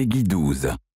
Peggy 12.